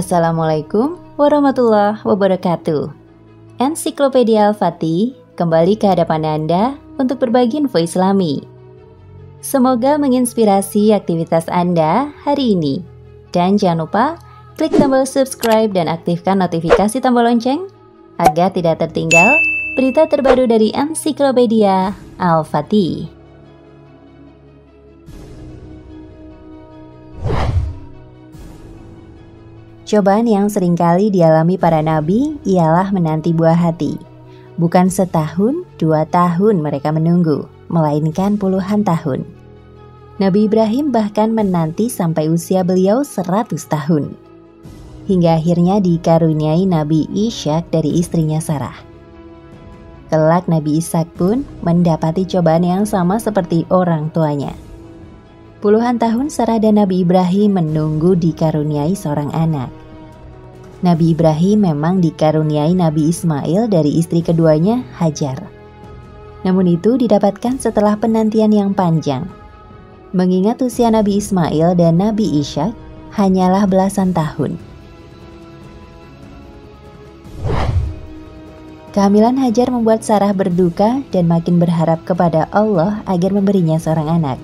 Assalamualaikum warahmatullahi wabarakatuh. Ensiklopedia Al-Fatih kembali ke hadapan Anda untuk berbagi info Islami. Semoga menginspirasi aktivitas Anda hari ini. Dan jangan lupa klik tombol subscribe dan aktifkan notifikasi tombol lonceng agar tidak tertinggal berita terbaru dari Ensiklopedia Al-Fatih. Cobaan yang sering kali dialami para nabi ialah menanti buah hati. Bukan setahun, dua tahun mereka menunggu, melainkan puluhan tahun. Nabi Ibrahim bahkan menanti sampai usia beliau 100 tahun. Hingga akhirnya dikaruniai Nabi Ishak dari istrinya Sarah. Kelak Nabi Ishak pun mendapati cobaan yang sama seperti orang tuanya. Puluhan tahun Sarah dan Nabi Ibrahim menunggu dikaruniai seorang anak. Nabi Ibrahim memang dikaruniai Nabi Ismail dari istri keduanya, Hajar. Namun itu didapatkan setelah penantian yang panjang. Mengingat usia Nabi Ismail dan Nabi Ishak hanyalah belasan tahun. Kehamilan Hajar membuat Sarah berduka dan makin berharap kepada Allah agar memberinya seorang anak.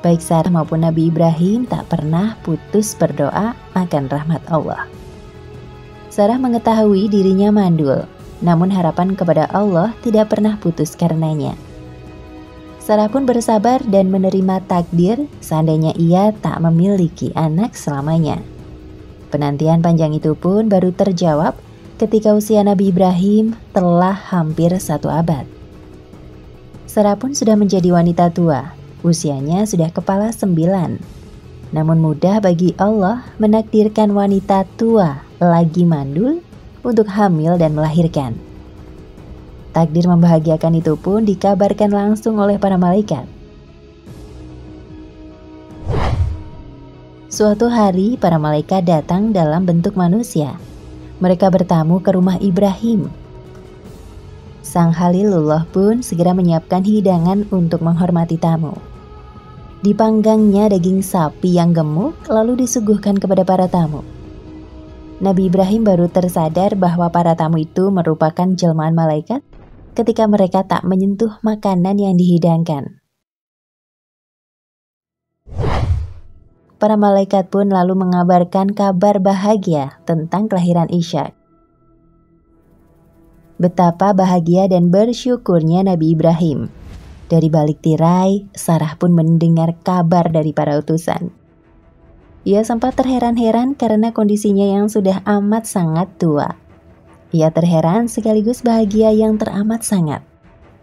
Baik Sarah maupun Nabi Ibrahim tak pernah putus berdoa akan rahmat Allah. Sarah mengetahui dirinya mandul, namun harapan kepada Allah tidak pernah putus karenanya. Sarah pun bersabar dan menerima takdir seandainya ia tak memiliki anak selamanya. Penantian panjang itu pun baru terjawab ketika usia Nabi Ibrahim telah hampir satu abad. Sarah pun sudah menjadi wanita tua, usianya sudah kepala sembilan. Namun mudah bagi Allah menakdirkan wanita tua lagi mandul untuk hamil dan melahirkan. Takdir membahagiakan itu pun dikabarkan langsung oleh para malaikat. Suatu hari, para malaikat datang dalam bentuk manusia. Mereka bertamu ke rumah Ibrahim. Sang Halilullah pun segera menyiapkan hidangan untuk menghormati tamu. Dipanggangnya daging sapi yang gemuk, lalu disuguhkan kepada para tamu. Nabi Ibrahim baru tersadar bahwa para tamu itu merupakan jelmaan malaikat ketika mereka tak menyentuh makanan yang dihidangkan. Para malaikat pun lalu mengabarkan kabar bahagia tentang kelahiran Ishak. Betapa bahagia dan bersyukurnya Nabi Ibrahim. Dari balik tirai, Sarah pun mendengar kabar dari para utusan. Ia sempat terheran-heran karena kondisinya yang sudah amat sangat tua. Ia terheran sekaligus bahagia yang teramat sangat.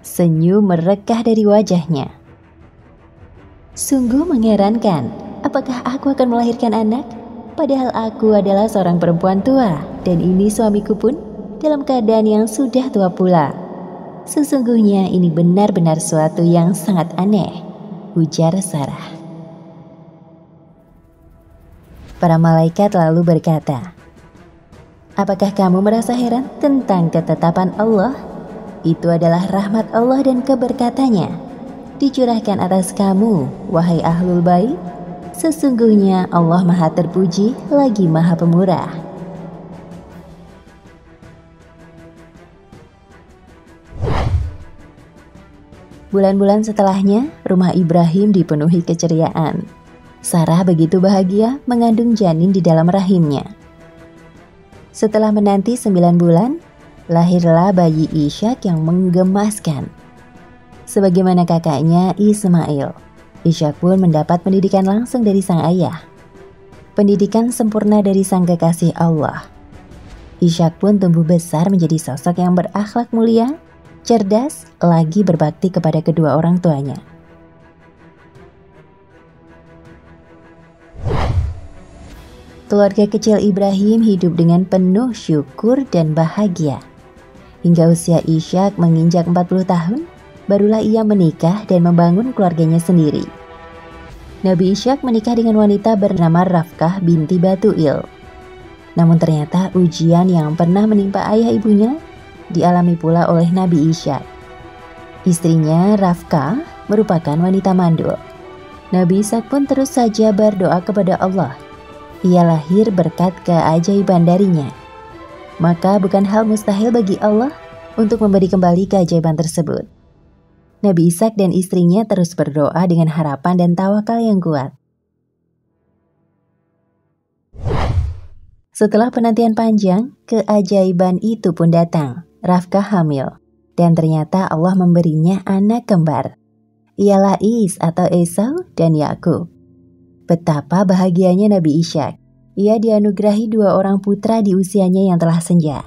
Senyum merekah dari wajahnya. Sungguh mengherankan, apakah aku akan melahirkan anak? Padahal aku adalah seorang perempuan tua, dan ini suamiku pun dalam keadaan yang sudah tua pula. Sesungguhnya ini benar-benar suatu yang sangat aneh, ujar Sarah. Para malaikat lalu berkata, Apakah kamu merasa heran tentang ketetapan Allah? Itu adalah rahmat Allah dan keberkatannya. Dicurahkan atas kamu, wahai ahlul bait. Sesungguhnya Allah maha terpuji lagi maha pemurah. Bulan-bulan setelahnya, rumah Ibrahim dipenuhi keceriaan Sarah begitu bahagia mengandung janin di dalam rahimnya. Setelah menanti sembilan bulan, lahirlah bayi Ishak yang menggemaskan. Sebagaimana kakaknya Ismail, Ishak pun mendapat pendidikan langsung dari sang ayah. Pendidikan sempurna dari sang kekasih Allah. Ishak pun tumbuh besar menjadi sosok yang berakhlak mulia, cerdas, lagi berbakti kepada kedua orang tuanya. Keluarga kecil Ibrahim hidup dengan penuh syukur dan bahagia. Hingga usia Ishak menginjak 40 tahun, barulah ia menikah dan membangun keluarganya sendiri. Nabi Ishak menikah dengan wanita bernama Rafkah binti Batuil. Namun ternyata ujian yang pernah menimpa ayah ibunya dialami pula oleh Nabi Ishak. Istrinya Rafkah merupakan wanita mandul. Nabi Ishak pun terus saja berdoa kepada Allah ia lahir berkat keajaiban darinya. Maka bukan hal mustahil bagi Allah untuk memberi kembali keajaiban tersebut. Nabi Ishak dan istrinya terus berdoa dengan harapan dan tawakal yang kuat. Setelah penantian panjang, keajaiban itu pun datang. Rafkah hamil, dan ternyata Allah memberinya anak kembar. Ialah Is atau Esau dan Yakub. Betapa bahagianya Nabi Ishak. Ia dianugerahi dua orang putra di usianya yang telah senja.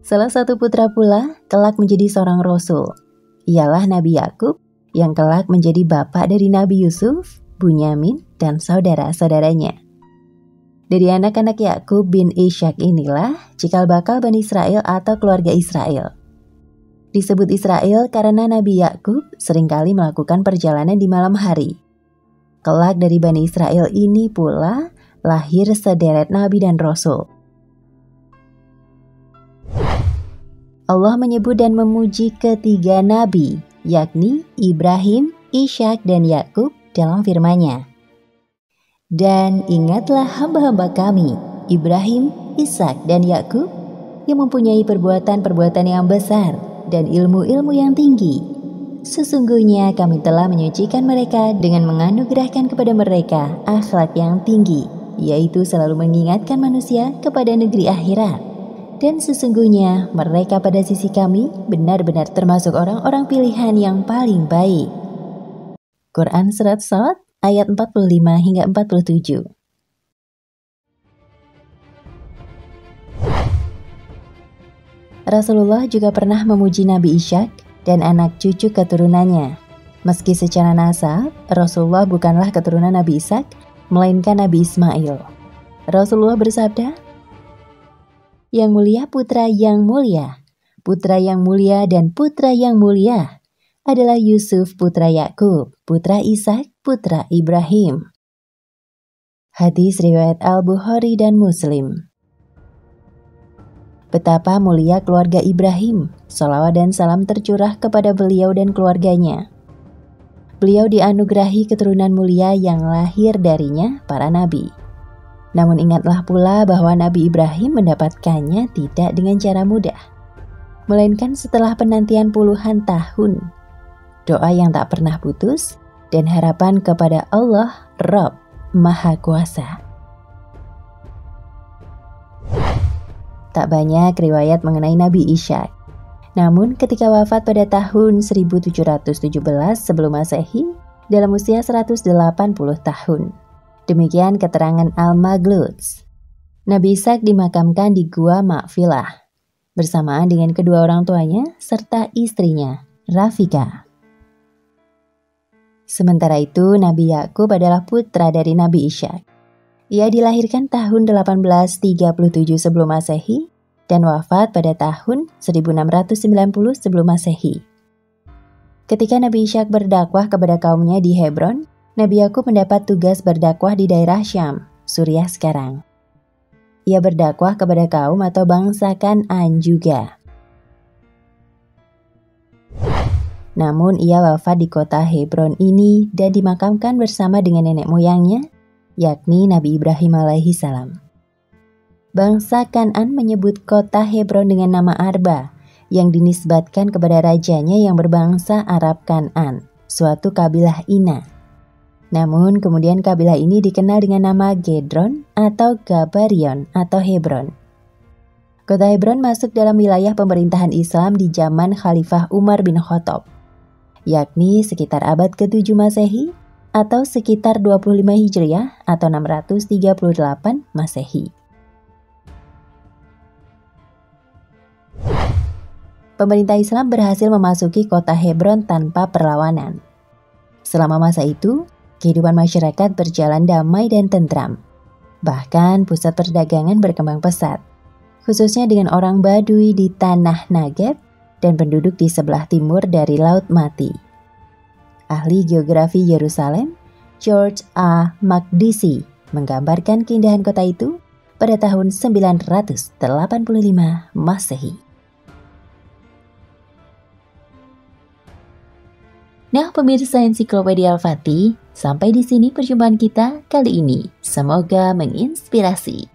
Salah satu putra pula kelak menjadi seorang rasul. Ialah Nabi Yakub yang kelak menjadi bapak dari Nabi Yusuf, Bunyamin, dan saudara-saudaranya. Dari anak-anak Yakub bin Ishak inilah cikal bakal Bani Israel atau keluarga Israel. Disebut Israel karena Nabi Yakub sering kali melakukan perjalanan di malam hari. Kelak dari Bani Israel ini pula lahir sederet nabi dan rasul. Allah menyebut dan memuji ketiga nabi, yakni Ibrahim, Ishak, dan Yakub dalam firman-Nya. Dan ingatlah hamba-hamba kami, Ibrahim, Ishak, dan Yakub, yang mempunyai perbuatan-perbuatan yang besar dan ilmu-ilmu yang tinggi. Sesungguhnya kami telah menyucikan mereka dengan menganugerahkan kepada mereka akhlak yang tinggi, yaitu selalu mengingatkan manusia kepada negeri akhirat. Dan sesungguhnya mereka pada sisi kami benar-benar termasuk orang-orang pilihan yang paling baik. Quran Surat Sot ayat 45 hingga 47. Rasulullah juga pernah memuji Nabi Ishak dan anak cucu keturunannya. Meski secara nasab, Rasulullah bukanlah keturunan Nabi Ishak, melainkan Nabi Ismail. Rasulullah bersabda, Yang mulia putra yang mulia, putra yang mulia dan putra yang mulia adalah Yusuf putra Yakub, putra Ishak, putra Ibrahim. Hadis riwayat Al-Bukhari dan Muslim. Betapa mulia keluarga Ibrahim, salawat dan salam tercurah kepada beliau dan keluarganya. Beliau dianugerahi keturunan mulia yang lahir darinya para nabi. Namun ingatlah pula bahwa Nabi Ibrahim mendapatkannya tidak dengan cara mudah, melainkan setelah penantian puluhan tahun doa yang tak pernah putus, dan harapan kepada Allah, Rob, Maha Kuasa. Tak banyak riwayat mengenai Nabi Ishak. Namun ketika wafat pada tahun 1717 sebelum masehi, dalam usia 180 tahun. Demikian keterangan Al-Magluts. Nabi Ishak dimakamkan di Gua Makfilah, bersamaan dengan kedua orang tuanya serta istrinya, Rafika. Sementara itu, Nabi Yakub adalah putra dari Nabi Ishak. Ia dilahirkan tahun 1837 sebelum Masehi dan wafat pada tahun 1690 sebelum Masehi. Ketika Nabi Ishak berdakwah kepada kaumnya di Hebron, Nabi Yakub mendapat tugas berdakwah di daerah Syam, Suriah sekarang. Ia berdakwah kepada kaum atau bangsa Kanan juga. Namun ia wafat di kota Hebron ini dan dimakamkan bersama dengan nenek moyangnya, yakni Nabi Ibrahim alaihi salam. Bangsa Kanan menyebut kota Hebron dengan nama Arba, yang dinisbatkan kepada rajanya yang berbangsa Arab Kanan, suatu kabilah Ina. Namun kemudian kabilah ini dikenal dengan nama Gedron atau Gabarion atau Hebron. Kota Hebron masuk dalam wilayah pemerintahan Islam di zaman Khalifah Umar bin Khattab yakni sekitar abad ke-7 Masehi atau sekitar 25 Hijriah atau 638 Masehi. Pemerintah Islam berhasil memasuki kota Hebron tanpa perlawanan. Selama masa itu, kehidupan masyarakat berjalan damai dan tentram. Bahkan pusat perdagangan berkembang pesat, khususnya dengan orang Badui di tanah Nagev dan penduduk di sebelah timur dari Laut Mati. Ahli geografi Yerusalem, George A. Makdisi, menggambarkan keindahan kota itu pada tahun 985 Masehi. Nah, pemirsa ensiklopedia Al-Fatih, sampai di sini perjumpaan kita kali ini. Semoga menginspirasi.